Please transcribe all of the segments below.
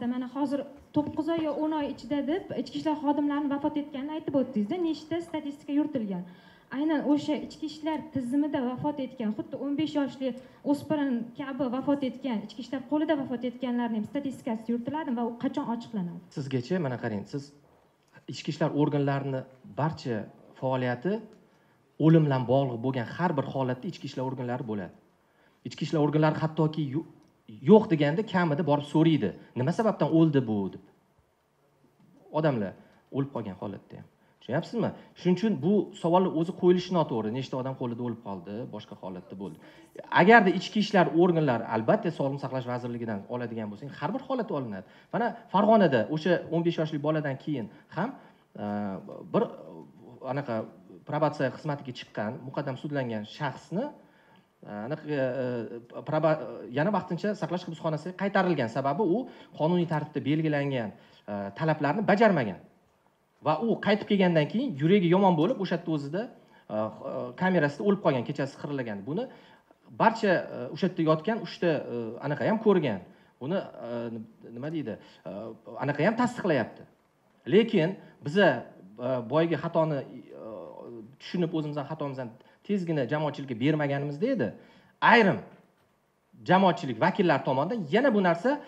mana hozir to'qqiz oy yo o'n oy ichida deb ichki ishlar xodimlarini vafot etganini aytib o'tdingizda nechta statistika yuritilgan? Aynan o'sha ichki ishlar tizimida vafot etgan xuddi o'n besh yoshli o'spirin kabi vafot etgan ichki ishlar qo'lida vafot etganlarni ham statistikasi yuritiladimi va u qachon ochiqlanadi? Sizgacha mana qarang siz ichki ishlar organlarini barcha faoliyati o'lim bilan bog'liq bo'lgan har bir holatda ichki ishlar organlari bo'ladi. Ichki ishlar organlari hattoki yo'q deganda kamida borib so'raydi. Nima sababdan o'ldi bu deb. Odamlar o'lib qolgan holatda. Ham tushunyapsizmi? Shuning uchun bu savolni o'zi qo'yilishi noto'g'ri. Nechta odam qo'lida o'lib qoldi boshqa holatda bo'ldi. Agarda ichki ishlar organlari albatta sog'liqni saqlash vazirligidan oladigan bo'lsang har bir holat olinadi. Mana farg'onada o'sha o'n besh yoshli boladan keyin ham e, bir anaqa probatsiya xizmatiga chiqqan muqaddam sudlangan shaxsni aniq e, e, yana vaqtincha saqlash hibsxonasiga qaytarilgan. Sababi u qonuniy tartibda belgilangan e, talablarni bajarmagan va u qaytib kelgandan keyin yuragi yomon bo'lib o'sha yerda o'zida kamerasida o'lib qolgan kechasi xirillagan buni barcha o'sha yerda yotgan uchta anaqa ham ko'rgan. Buni nima deydi anaqa ham tasdiqlayapti. Lekin biza boyagi xatoni tushunib o'zimizdan xatomizdan tezgina jamoatchilikka bermaganimizda edi. Ayrim jamoatchilik vakillari tomonidan yana bu narsa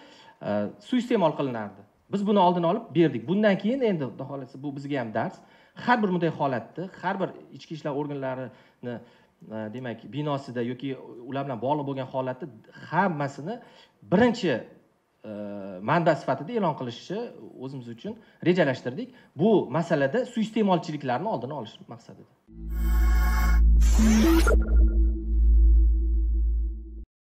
e, suiiste'mol qilinardi. Biz buni oldini olib berdik. Bundan keyin endi xudo xohlasa bu bizga ham dars. Har bir bunday holatni har bir ichki ishlar organlarini e, demak binosida yoki ular bilan bog'liq bo'lgan holatni hammasini birinchi e, manba sifatida e'lon qilishni o'zimiz uchun rejalashtirdik. Bu masalada suiiste'molchiliklarni oldini olish maqsadida. Thank you.